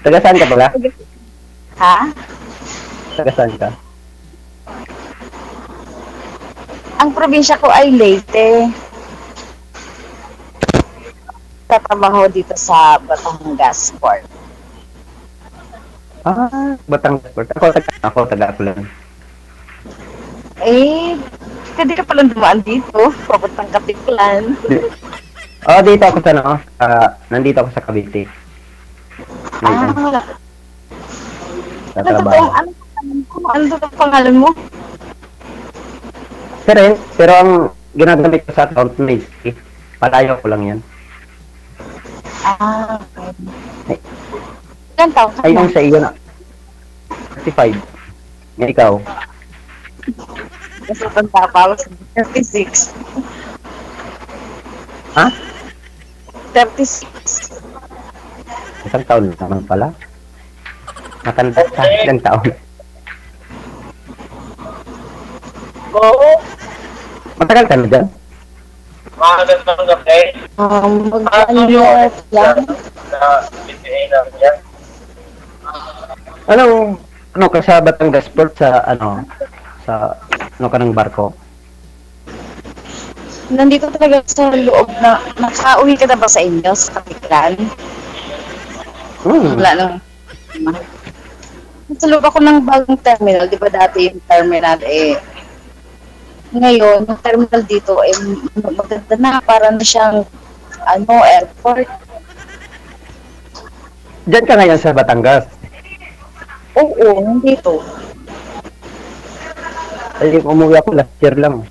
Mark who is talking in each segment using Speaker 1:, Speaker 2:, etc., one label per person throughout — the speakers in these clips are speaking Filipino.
Speaker 1: Taga saan ka pala?
Speaker 2: Ha?
Speaker 1: Taga saan ka?
Speaker 2: Ang probinsya ko ay Leyte. Tatrabaho dito sa Batangas Port.
Speaker 1: Ah, Batangas Port. Ako taga, ako taga Aklan.
Speaker 2: Eh, pwede ka palang dumaan dito. Papuntang Katiklan.
Speaker 1: Oh, dito ako sa ano, ah, nandito ako sa Cavite.
Speaker 2: Ah, wala.
Speaker 1: sa
Speaker 2: Ano
Speaker 1: trabaho.
Speaker 2: ano, ano, ano ang pangalan mo?
Speaker 1: Pero, yun, pero ang ginagamit ko sa account na is, eh, palayo ko lang yan.
Speaker 2: Ah, okay. Ilan taon ka
Speaker 1: Ay, yung sa iyo na. 35. Ngayon ikaw.
Speaker 2: Kasi tanda pa ako sa 36.
Speaker 1: Ha?
Speaker 2: 36.
Speaker 1: Isang taon naman pala. Matanda ka. Ilang taon.
Speaker 3: Oo.
Speaker 1: Matagal ka na dyan?
Speaker 3: Magandang gabi.
Speaker 2: Um,
Speaker 3: Ano
Speaker 2: mag-ano
Speaker 3: yung
Speaker 2: lang?
Speaker 3: na BPA namin yan?
Speaker 1: Anong, ano ka sa Batangas Port sa, ano, sa, ano ka ng barko?
Speaker 2: Nandito talaga sa loob na, nakauwi ka na ba sa inyo, sa Katiklan?
Speaker 1: Hmm.
Speaker 2: Wala lang. Sa loob ako ng bagong terminal, di ba dati yung terminal eh, ngayon, yung terminal dito eh, maganda na, para na siyang, ano, airport.
Speaker 1: Diyan ka ngayon sa Batangas.
Speaker 2: Oo, nandito.
Speaker 1: Ay, umuwi ako last year lang.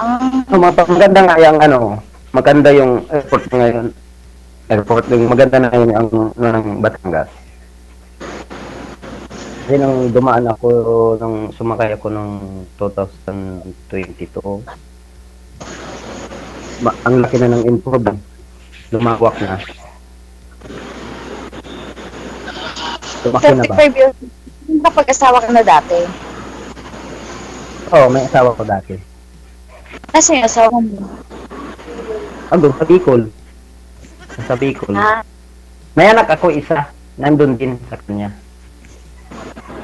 Speaker 2: Ah,
Speaker 1: So, maganda nga yung ano, maganda yung airport ngayon. Airport, yung maganda na ngayon ang ng Batangas. Kasi nung dumaan ako, nung sumakay ako nung 2022, ma- ang laki na ng improve. Lumawak na. Lumaki na ba?
Speaker 2: 35 years. Kapag-asawa ka na dati.
Speaker 1: Oo, may asawa ko dati.
Speaker 2: Nasa yung asawa mo?
Speaker 1: Ando, sa Bicol. Sa Bicol.
Speaker 2: Ah,
Speaker 1: May anak ako isa. Nandun din sa kanya.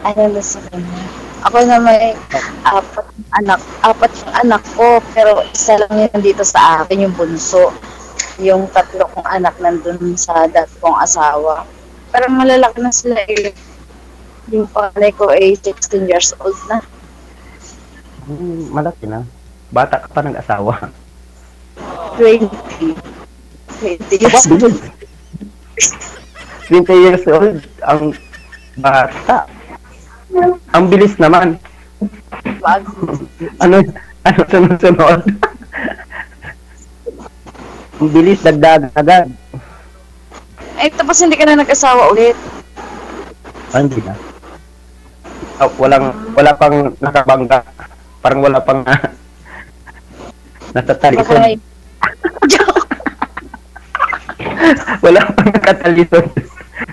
Speaker 2: ano na sa kanya? Ako na may apat anak, apat yung anak ko, pero isa lang yun dito sa akin, yung bunso. Yung tatlo kong anak nandun sa dati kong asawa. Pero malalaki na sila eh. Yung panganay ko ay 16 years old na.
Speaker 1: Hmm, malaki na. Bata ka pa nag-asawa.
Speaker 2: 20. 20 years old.
Speaker 1: 20 years old. Ang bata. Ang bilis naman.
Speaker 2: Bago.
Speaker 1: Ano, ano sunod-sunod? Ang bilis, dagdag agad.
Speaker 2: Eh, tapos hindi ka na nag-asawa ulit.
Speaker 1: Ah, hindi na. Ah, walang, wala pang nakabangga. Parang wala pang talisod.
Speaker 2: may... Joke.
Speaker 1: Wala pang nakatalisod.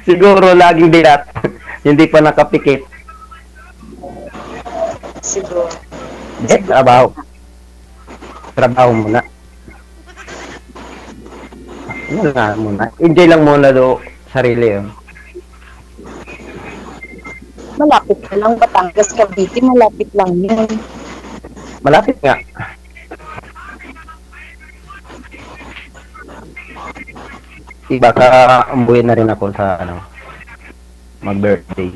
Speaker 1: Siguro laging dilat. Hindi pa nakapikit.
Speaker 2: Siguro.
Speaker 1: Eh, trabaho. Trabaho muna. Ano nga muna. Enjoy lang muna do sarili yun.
Speaker 2: Malapit ka lang, Batangas, Cavite, malapit lang yun.
Speaker 1: Malapit nga. Iba ka umuwi na rin ako sa ano mag-birthday.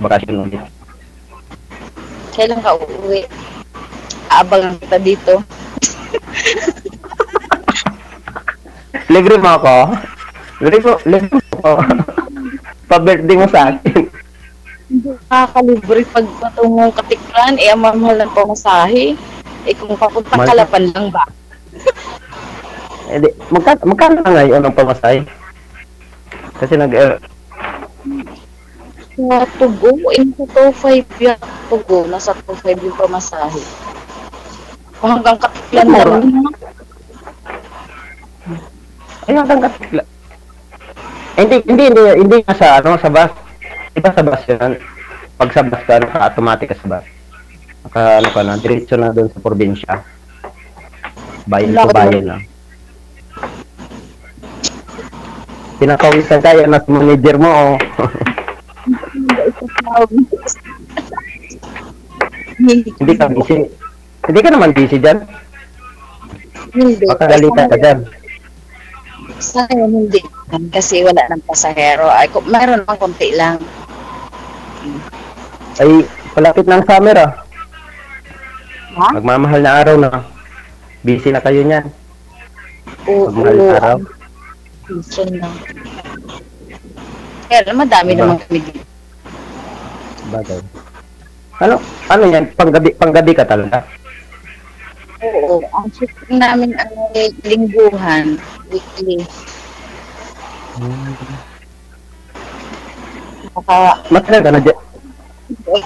Speaker 1: Bakasyon ulit.
Speaker 2: Kailan ka uuwi? Abangan kita dito.
Speaker 1: Libre mo ako? Libre mo, libre mo ako. Pa-birthday mo sa akin.
Speaker 2: Hindi nakakalibre pag patungong katiklan, eh, ang mahal ng pamasahe. Eh, kung papunta
Speaker 1: Mahal-
Speaker 2: Kalapan lang ba?
Speaker 1: Eh, di, magka, magkano na ngayon ang pamasahe? Kasi nag, eh,
Speaker 2: Sa Tugo, eh, sa 2.5 yan. Tugo, nasa 2.5 yung pamasahe. Hanggang katiklan
Speaker 1: Mura.
Speaker 2: lang.
Speaker 1: ay hanggang katikla. Eh, hindi, hindi, hindi, hindi nga sa, ano, sa bus. Iba sa bus yun. Pag sa bus ka, naka-automatic ka sa bus. Naka, ano ka na, diretso na doon sa probinsya. Bayan ko bayan lang. Pinakawisan tayo na sa manager mo, oh. Hindi ka busy. Hindi ka naman busy dyan.
Speaker 2: Hindi.
Speaker 1: Baka galitan ka dyan.
Speaker 2: Sa akin, hindi. Kasi wala ng pasahero. Ay, meron naman konti lang.
Speaker 1: Ay, palapit ng summer, ah.
Speaker 2: Ha?
Speaker 1: Magmamahal na araw na. Busy na kayo niyan.
Speaker 2: Oo.
Speaker 1: Magmahal na araw.
Speaker 2: Yun lang. Pero madami
Speaker 1: Diba?
Speaker 2: naman kami dito.
Speaker 1: Bagay. Ano, ano yan? Panggabi, panggabi ka talaga?
Speaker 2: Oo. Ang shifting namin ano, lingguhan, weekly. Maka,
Speaker 1: Matagal ka na dyan.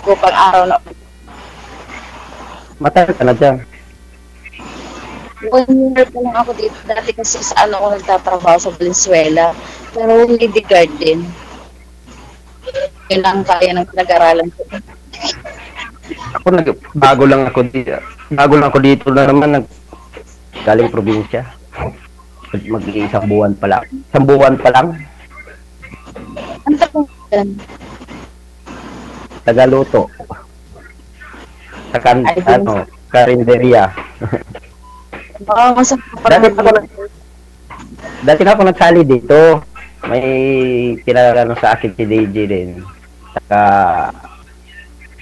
Speaker 2: ko pag araw na
Speaker 1: Matagal ka na dyan.
Speaker 2: One year pa lang ako dito. Dati kasi sa ano ako nagtatrabaho sa Valenzuela. Pero lady guard din. Yun ang kaya ng pinag-aralan ko.
Speaker 1: Ako nag bago lang ako dito. Bago lang ako dito na naman nag galing probinsya. Mag isang buwan pa lang. Isang buwan pa lang.
Speaker 2: Ang tapos yan.
Speaker 1: Tagaluto. Sa kan, ano, karinderya.
Speaker 2: Baka masakit pa
Speaker 1: Dati
Speaker 2: naman
Speaker 1: ako nag- Dati na ako nagsali dito. May pinagano sa akin si DJ din. Saka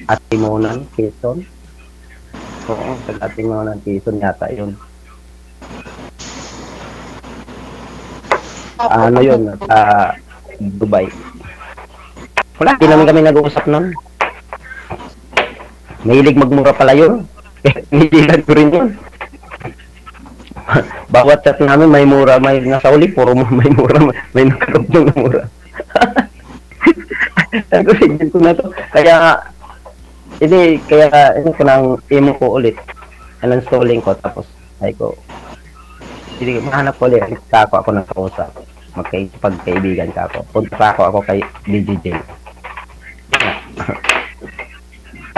Speaker 1: Atimonan, Quezon. Oo, sa Atimonan, Quezon yata yun. ano yun, sa Dubai. Wala, di namin kami nag-uusap nun. Mahilig magmura pala yun. Hinihilan ko rin yun. Bawat chat namin may mura, may nasa uli, puro may mura, may, may nakarugtong na mura. Sabi ko, "Sige, ko na to. Kaya, hindi, kaya, ano ko nang imo ko ulit. Uninstalling ko, tapos, ay ko, hindi, mahanap ko ulit. Kako ako ng kausap. Magkipagkaibigan ka ako. Punta ako ako kay DJJ.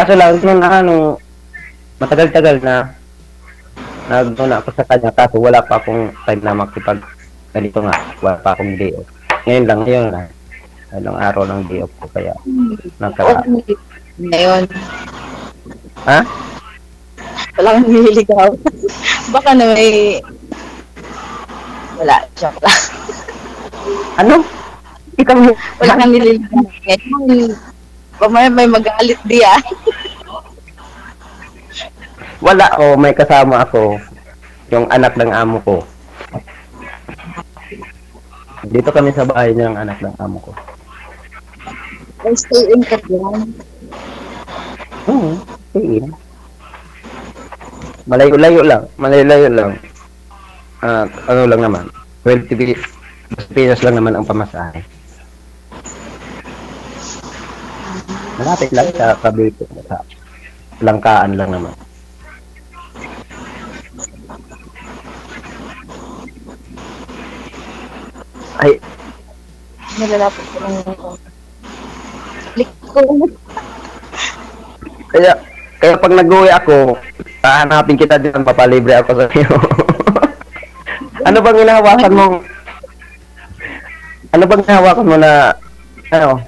Speaker 1: Kaso lang, nung ano, matagal-tagal na, nagno na ako sa kanya, kaso wala pa akong time na makipag, ganito nga, wala pa akong day off. Ngayon lang, ngayon na. Ilang araw ng day off ko, kaya, nagka,
Speaker 2: Ngayon,
Speaker 1: ha?
Speaker 2: wala kang nililigaw. Baka na may... Wala, joke lang.
Speaker 1: Ano? Ikaw,
Speaker 2: Wala kang nililigaw. Ngayon, may magalit di ah.
Speaker 1: wala, oh, may kasama ako, yung anak ng amo ko. Dito kami sa bahay ng anak ng amo ko.
Speaker 2: May stay in ka diyan.
Speaker 1: Oo, sige. Malayo-layo lang. Malayo-layo lang. Ah, ano lang naman. 20 pi- pesos lang naman ang pamasahe. Malapit lang sa Cavite. Sa Langkaan lang naman. Ay,
Speaker 2: Nilalapit ko lang yung Liko.
Speaker 1: kaya, kaya pag nag-uwi ako, hahanapin kita dyan, papalibre ako sa iyo. ano bang hinahawakan mo? Ano bang hinahawakan mo na, ano,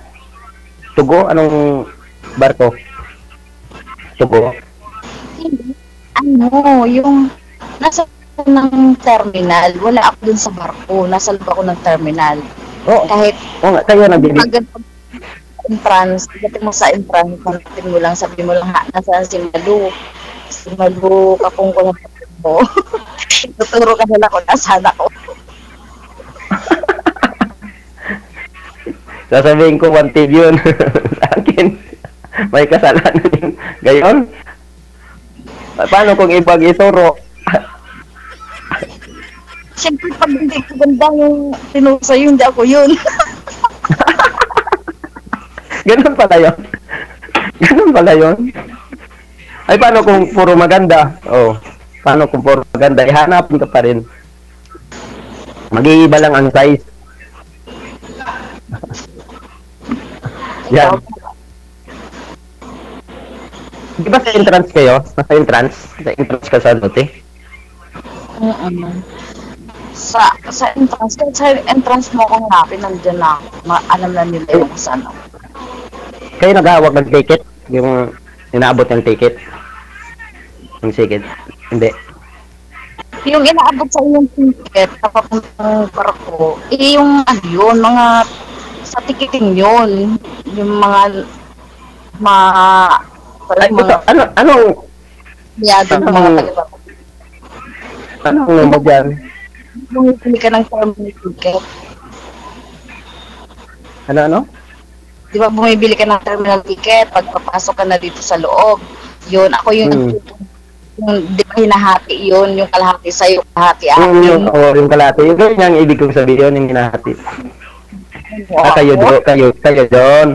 Speaker 1: tugo? Anong barko? Tugo?
Speaker 2: Ano, yung nasa ng terminal, wala ako dun sa barko. Nasa loob ako ng terminal.
Speaker 1: Oo,
Speaker 2: Kahit
Speaker 1: oh, kayo nabili.
Speaker 2: pag entrance, pagdating mo sa entrance, pagdating mo lang, sabi mo lang, ha, nasa si Malu. Si Malu, kapong ko ng mo. Tuturo ka nila kung nasaan ako.
Speaker 1: Sasabihin ko, one tip yun. sa akin. May kasalanan yun. Gayon? Pa- Paano kung ibag ituro?
Speaker 2: Siyempre, pag hindi ko ganda yung tinuro sa'yo, hindi ako yun.
Speaker 1: Ganun pala yun. Ganun pala yun. Ay, paano kung puro maganda? Oh, paano kung puro maganda? Ihanapin ka pa rin. Mag-iiba lang ang size. Yan. Di ba sa entrance kayo? Nasa entrance? Sa entrance ka sa lote?
Speaker 2: Mm-mm. Sa sa entrance, kahit sa entrance mo kung hanapin, nandiyan na. Ma- alam na nila yung saan.
Speaker 1: Kayo naghahawak ng ticket? Yung inaabot ng ticket? Yung ticket? Hindi.
Speaker 2: Yung inaabot sa yung ticket na papuntang barko, eh yung ano yun, mga sa ticketing yun. Yung mga mga
Speaker 1: Ay,
Speaker 2: parang
Speaker 1: ito,
Speaker 2: mga
Speaker 1: ano, anong,
Speaker 2: yado ng mga taga
Speaker 1: anong number dyan?
Speaker 2: Bumibili ka ng terminal ticket.
Speaker 1: Ano, ano?
Speaker 2: Di ba bumibili ka ng terminal ticket, pagpapasok ka na dito sa loob. Yun, ako yung,
Speaker 1: Hmm.
Speaker 2: yung di ba hinahati yun, yung kalahati sa'yo, kalahati
Speaker 1: Yung,
Speaker 2: akin.
Speaker 1: yung, oh, yung kalate. Yung ganyan ang ibig kong sabihin, yung hinahati.
Speaker 2: Oo.
Speaker 1: Ah, kayo doon, kayo, kayo doon.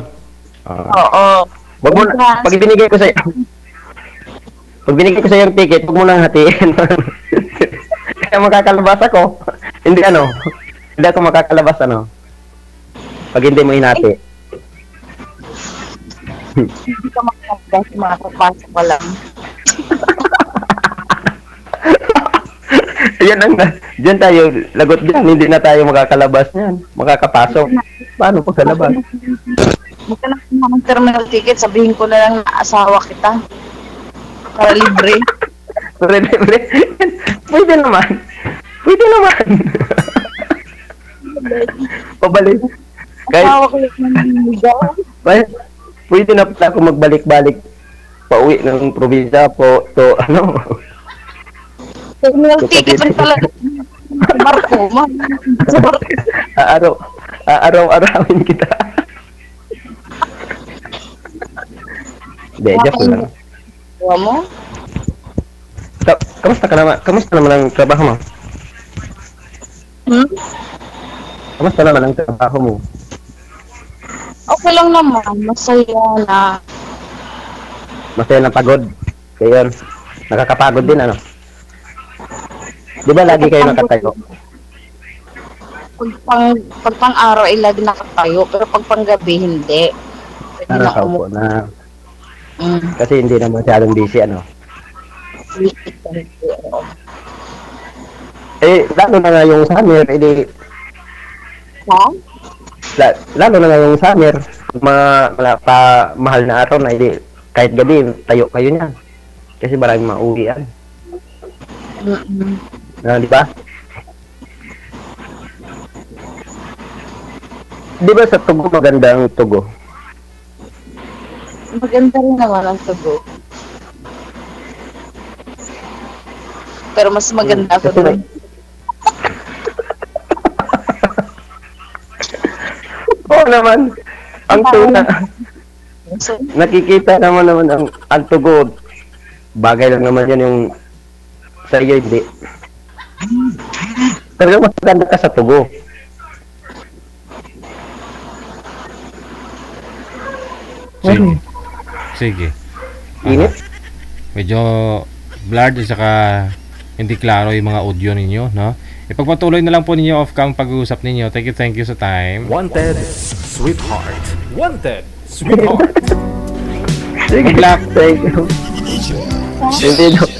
Speaker 1: Ah.
Speaker 2: Oo.
Speaker 1: Wag mo na, pag binigay ko sa pag binigay ko sa yung ticket, wag mo nang hatiin. Kaya makakalabas ako. hindi ano, hindi ako makakalabas ano. Pag hindi mo hinati.
Speaker 2: Hindi ka makakabas, makakapasok ka lang.
Speaker 1: Yan ang, diyan tayo, lagot dyan, hindi na tayo makakalabas niyan. Makakapasok. Paano pag sa labas?
Speaker 2: Huwag ka na ng terminal ticket, sabihin ko na lang na asawa kita. Para libre.
Speaker 1: Pwede, pwede. Pwede naman. Pwede naman. Pabalik.
Speaker 2: Ko naninigaw.
Speaker 1: Pwede, na pala ako magbalik-balik pauwi ng probinsya po to ano
Speaker 2: Terminal ticket rin pala. Barko, man. Sa barko.
Speaker 1: araw araw-arawin kita. Hindi, joke lang.
Speaker 2: Asawa mo?
Speaker 1: Ka- kamusta ka naman? Kamusta naman ang trabaho mo?
Speaker 2: Hmm?
Speaker 1: Kamusta naman ang trabaho mo?
Speaker 2: Okay lang naman. Masaya na.
Speaker 1: Masaya ng pagod. Kaya yun, nakakapagod din ano. Di ba lagi kayo nakatayo?
Speaker 2: Pag pang, pag pang araw ay lagi nakatayo, pero pag pang gabi hindi. Pwede na
Speaker 1: Nakakaupo
Speaker 2: umu-
Speaker 1: na.
Speaker 2: Mm.
Speaker 1: Kasi hindi na masyadong busy ano. Eh, lalo na nga yung summer, edi
Speaker 2: Ha?
Speaker 1: La, lalo na nga yung summer, mga, mga pa, mahal na araw na, hindi, kahit gabi, tayo kayo niyan. Kasi maraming mauwian.
Speaker 2: Mm-mm.
Speaker 1: Na, di ba? Di ba sa tugo maganda ang tugo?
Speaker 2: Maganda rin naman ang tugo. Pero mas maganda ako doon.
Speaker 1: Oo naman. Ang tuna.
Speaker 2: So,
Speaker 1: Nakikita naman naman ang, ang tugo. Bagay lang naman yan yung sa iyo hindi. Pero mas maganda ka sa tugo.
Speaker 4: Sige. Sige.
Speaker 1: Init?
Speaker 4: Medyo blurred at saka hindi klaro yung mga audio ninyo, no? Ipagpatuloy na lang po ninyo off-cam pag-uusap ninyo. Thank you, thank you sa time.
Speaker 5: Wanted, sweetheart. Wanted, sweetheart.
Speaker 4: Good luck.
Speaker 1: Thank you. Hindi, no.